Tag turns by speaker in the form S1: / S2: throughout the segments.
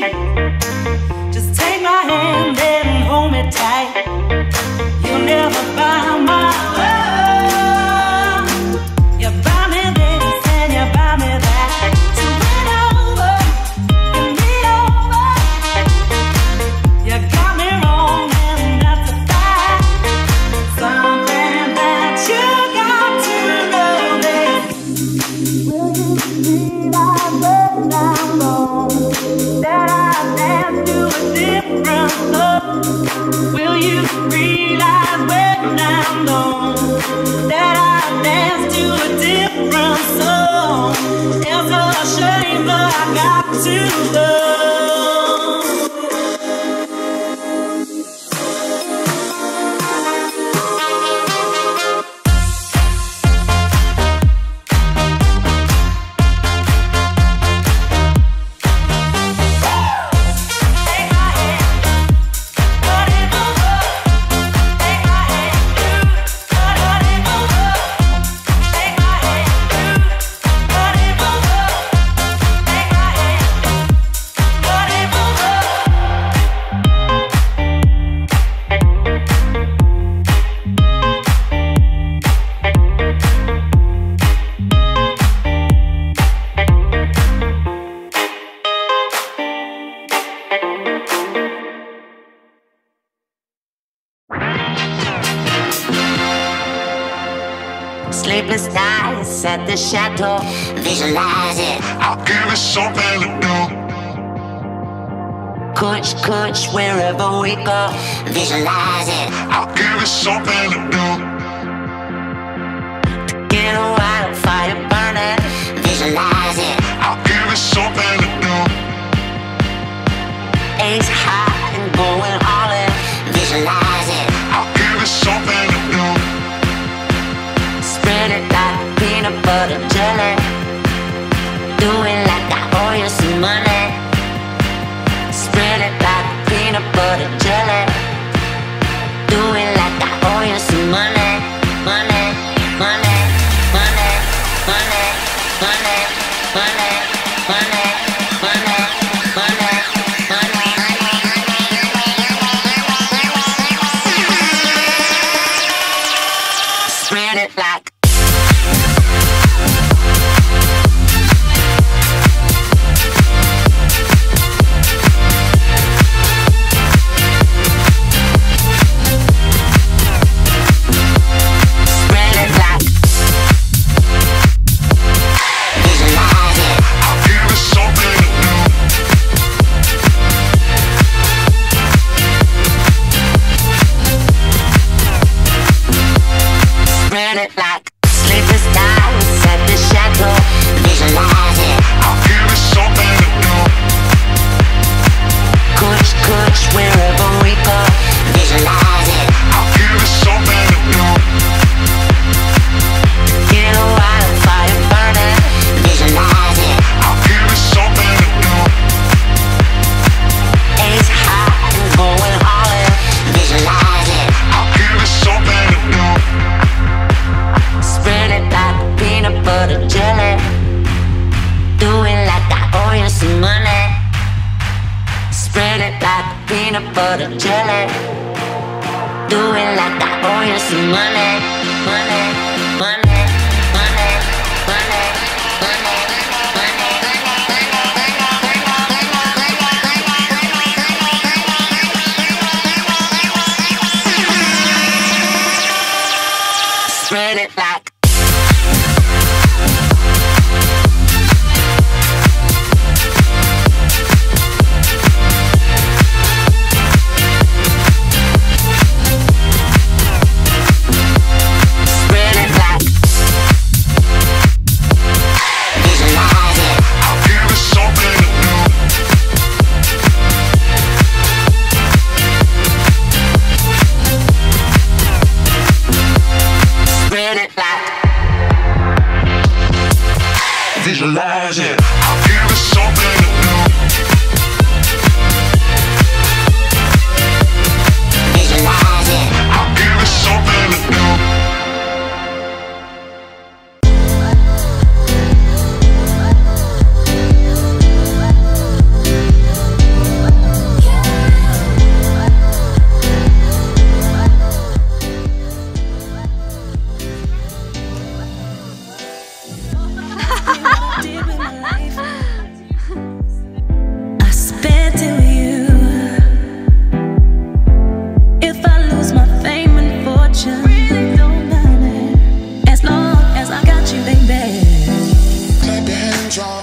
S1: Just take my hand. the shadow.
S2: Visualize it.
S1: I'll give it something to do.
S3: Coach, coach, wherever we go, visualize it. I'll give it something to do. To get
S4: a wildfire burning, visualize it. I'll give it something to do. It's hot and going peanut butter jelly.
S3: Do it like I owe you some
S4: money, money, money. Spread it like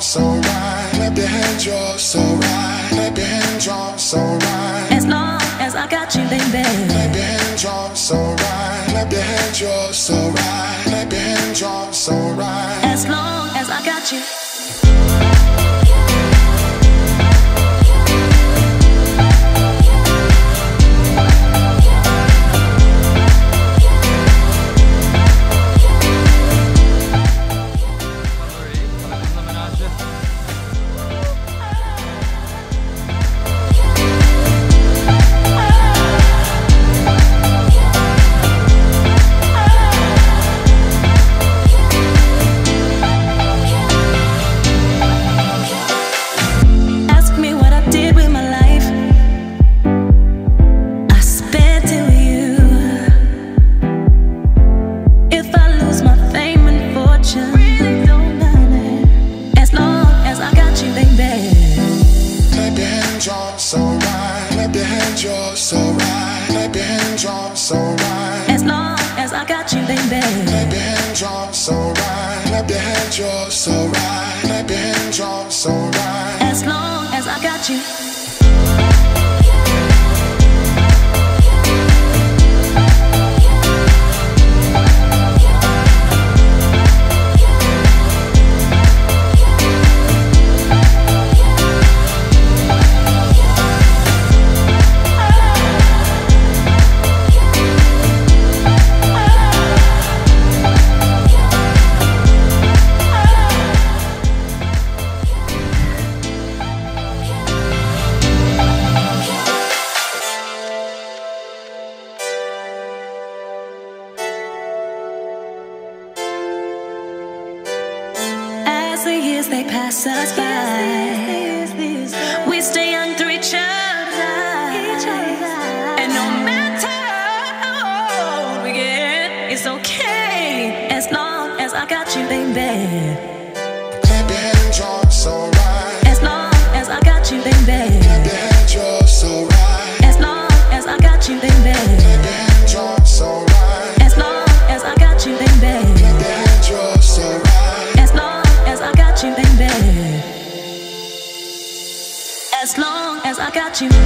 S4: so right. Clap your hands, you're so right. Clap your hands, so right.
S3: As long as I got you, baby.
S4: Clap your hands, so right. Clap your hands, you're so right. Clap your hands, so right.
S3: As long as I got you.
S4: Your hands, you're so right. Clap your hands, you're so right.
S3: As long as I got you, baby.
S4: Clap your hands, you're so right. Clap your hands, you're so right. Clap your hands, you're so right.
S3: As long as I got you. You,